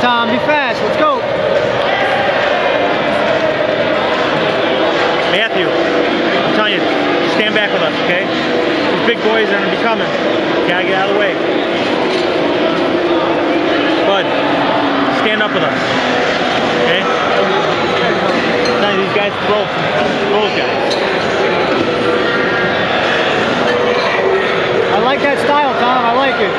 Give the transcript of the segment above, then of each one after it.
Tom. Be fast. Let's go. Matthew, I'm telling you, stand back with us, okay? These big boys are gonna be coming. Gotta get out of the way. Bud, stand up with us, okay? I'm telling you, these guys throw, those guys. I like that style, Tom. I like it.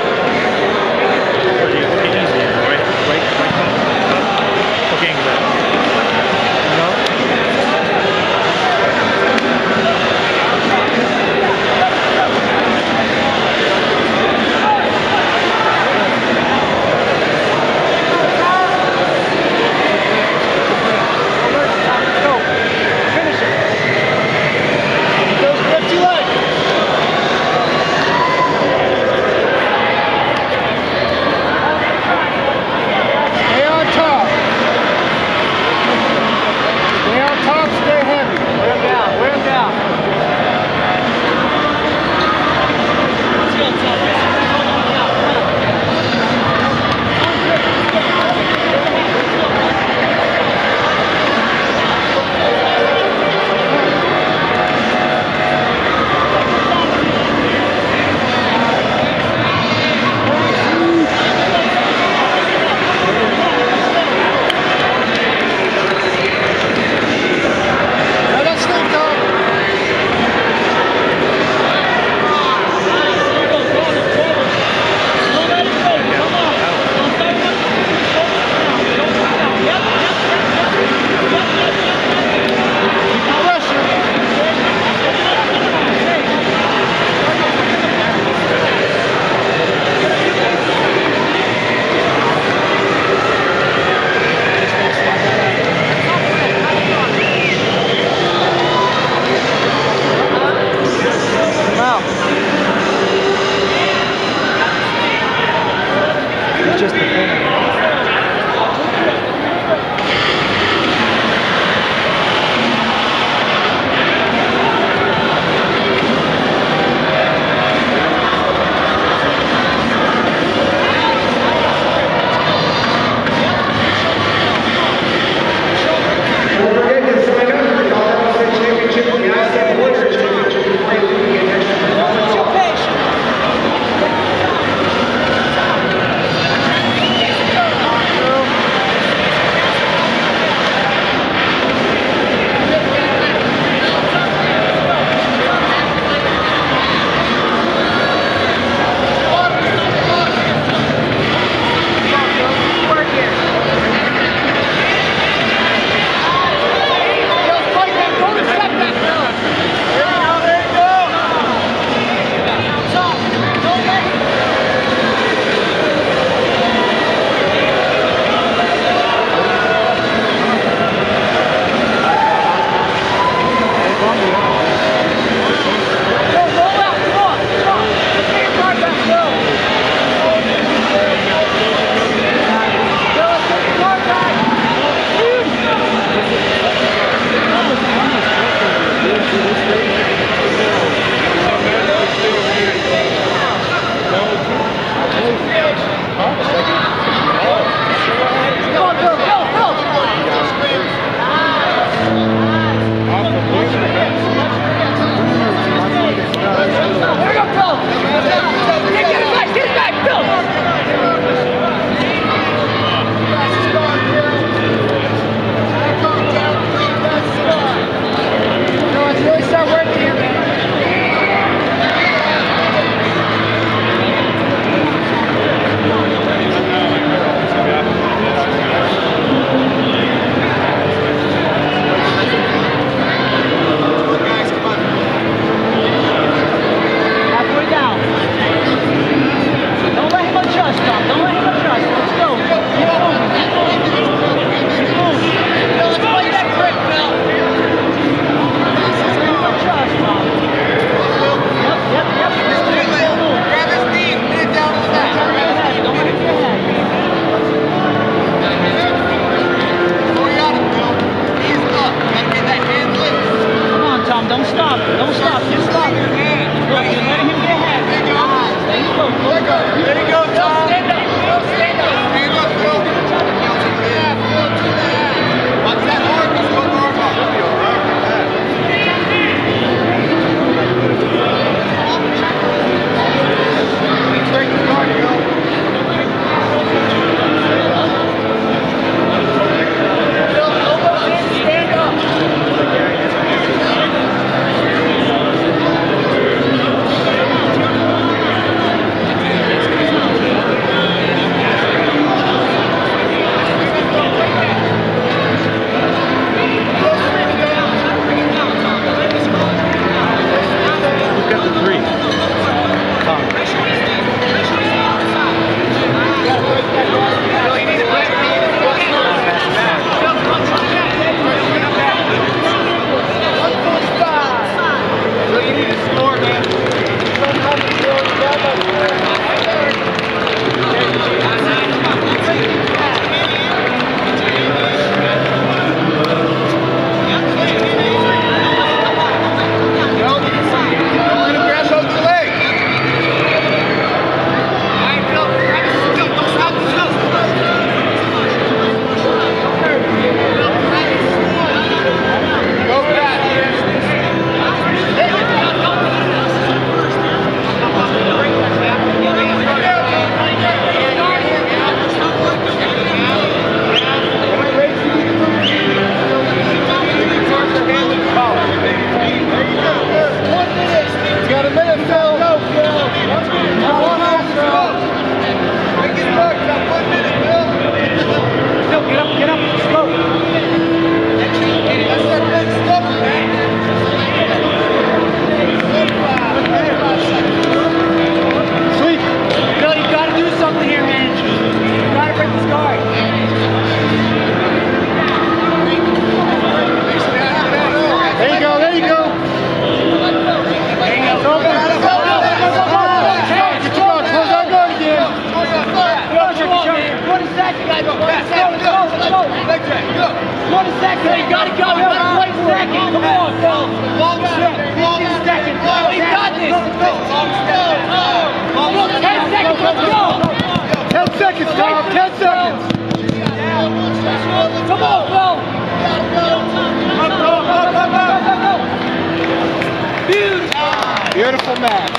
Match.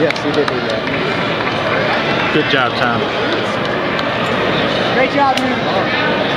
Yes, he did do that. Good job, Tom. Great job, man.